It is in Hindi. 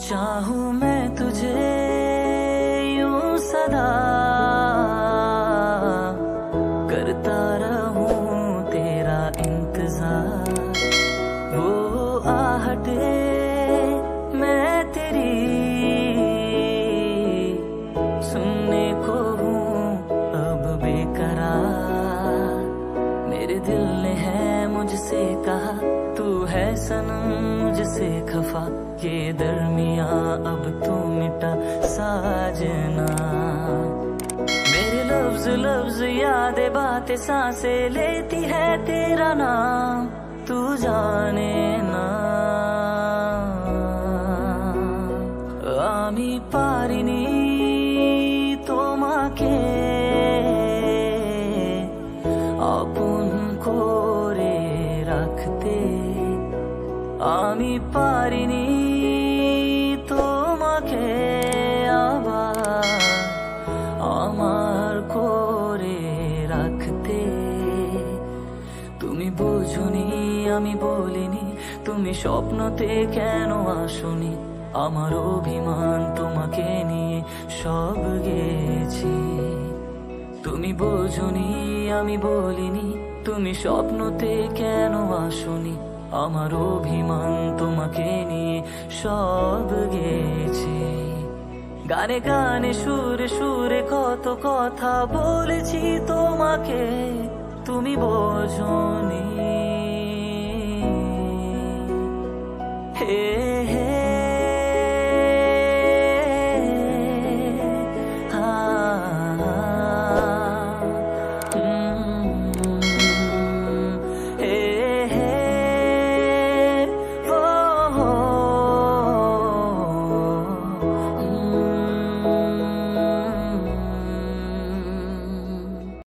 चाहूँ मैं तुझे यूँ सदा। करता रहूँ तेरा इंतज़ार। वो आहटे मैं तेरी। सुनने को हूँ अब बेकरार। मेरे दिल ने है मुझसे कहा, तू है सनम मुझसे खफा ये दरमिया अब तू मिटा साजना मेरे लफ्ज लफ्ज याद बातें सांसें लेती है तेरा नाम तू जाने ना আমি পারিনি তোমাকে আপন করে আমি পারিনি তোমাকে আবার আমার করে রাখতে। তুমি বোঝনি, আমি বলিনি, তুমি স্বপ্নতে কেন আসনি? আমার অভিমান তোমাকে নিয়ে সব গেছি। তুমি বোঝনি, আমি বলিনি, তুমি স্বপ্নতে কেন আসনি? আমার অভিমান তোমাকে নিয়ে সব গেছে। গানে গানে সুরে সুরে কত কথা বলেছি তোমাকে, তুমি বোঝনি। হে